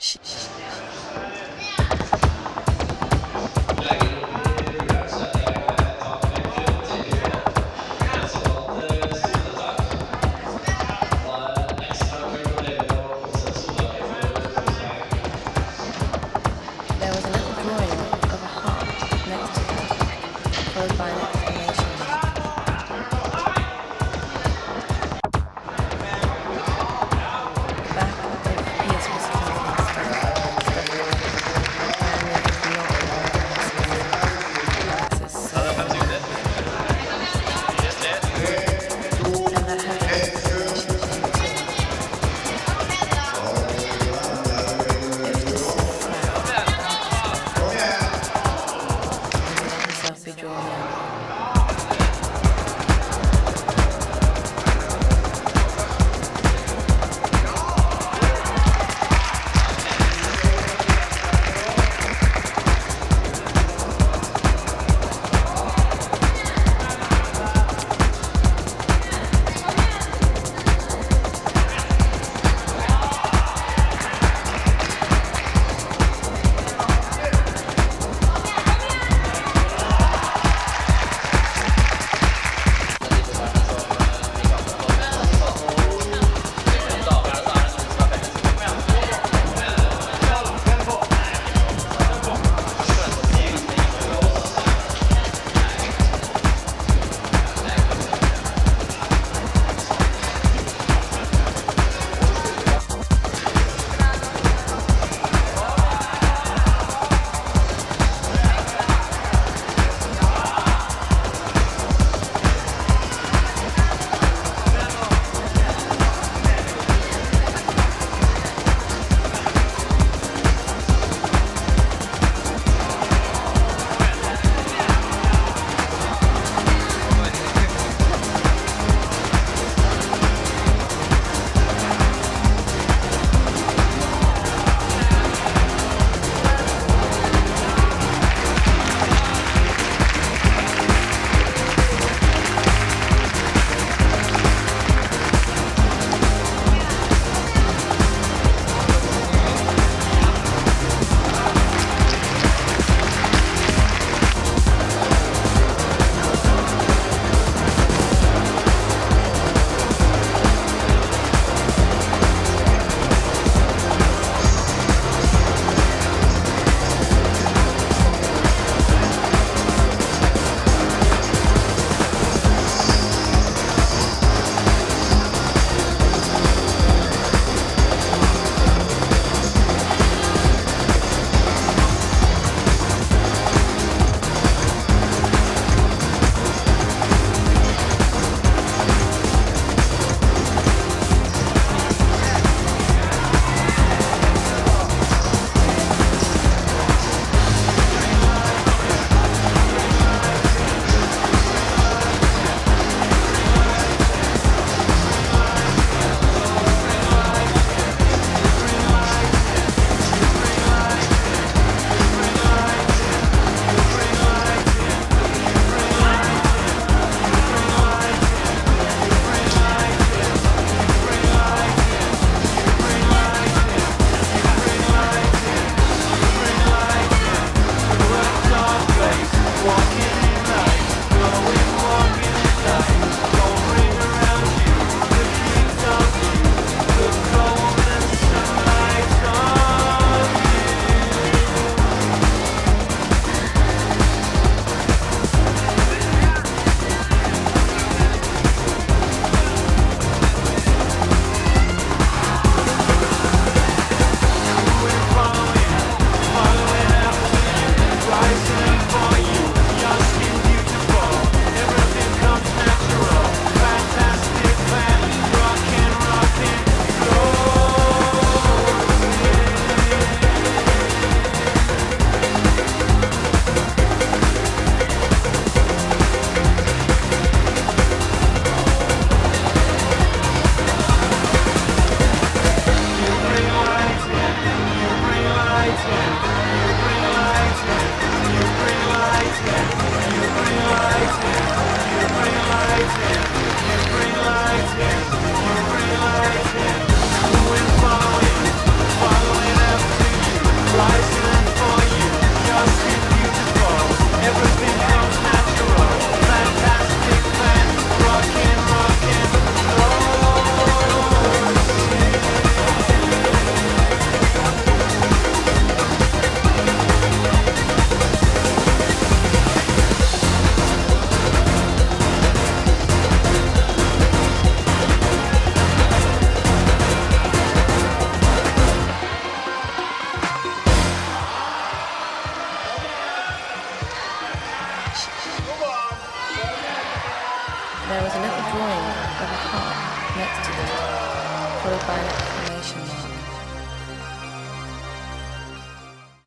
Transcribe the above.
There there was a little drawing of a heart next to them, followed by an.